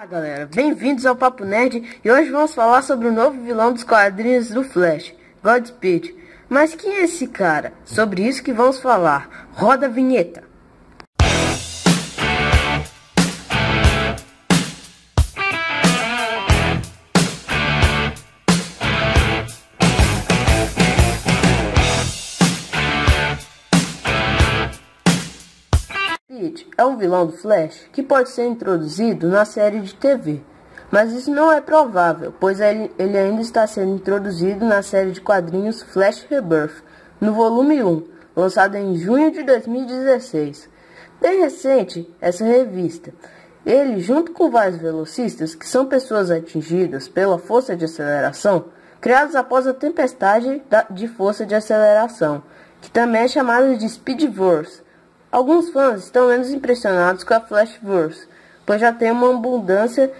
Olá galera, bem-vindos ao Papo Nerd e hoje vamos falar sobre o novo vilão dos quadrinhos do Flash, Godspeed. Mas quem é esse cara? Sobre isso que vamos falar. Roda a vinheta. Speed é um vilão do Flash que pode ser introduzido na série de TV, mas isso não é provável, pois ele, ele ainda está sendo introduzido na série de quadrinhos Flash Rebirth, no volume 1, lançado em junho de 2016. Bem recente essa revista. Ele, junto com vários velocistas, que são pessoas atingidas pela força de aceleração, criados após a tempestade de força de aceleração, que também é chamada de Speedverse, Alguns fãs estão menos impressionados com a Flashverse, pois já tem uma abundância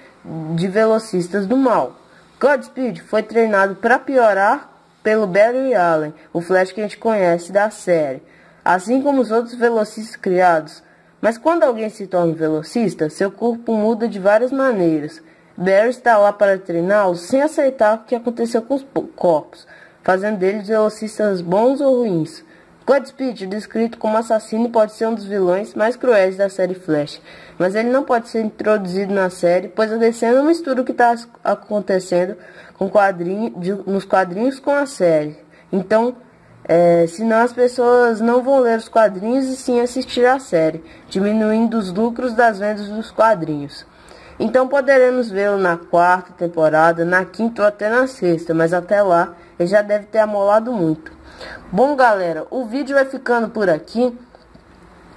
de velocistas do mal. Godspeed foi treinado para piorar pelo Barry Allen, o Flash que a gente conhece da série, assim como os outros velocistas criados. Mas quando alguém se torna velocista, seu corpo muda de várias maneiras. Barry está lá para treiná-los sem aceitar o que aconteceu com os corpos, fazendo deles velocistas bons ou ruins. Godspeed, descrito como assassino, pode ser um dos vilões mais cruéis da série Flash, mas ele não pode ser introduzido na série, pois a DC não mistura o que está acontecendo quadrinho, de, nos quadrinhos com a série. Então, é, senão as pessoas não vão ler os quadrinhos e sim assistir a série, diminuindo os lucros das vendas dos quadrinhos. Então poderemos vê-lo na quarta temporada, na quinta ou até na sexta, mas até lá ele já deve ter amolado muito. Bom, galera, o vídeo vai ficando por aqui.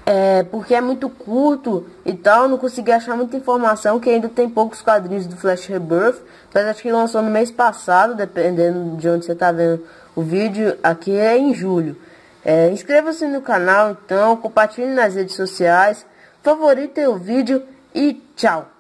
É, porque é muito curto e tal, não consegui achar muita informação, que ainda tem poucos quadrinhos do Flash Rebirth, mas acho que lançou no mês passado, dependendo de onde você está vendo o vídeo, aqui é em julho. É, Inscreva-se no canal, então, compartilhe nas redes sociais, favoritem o vídeo e tchau!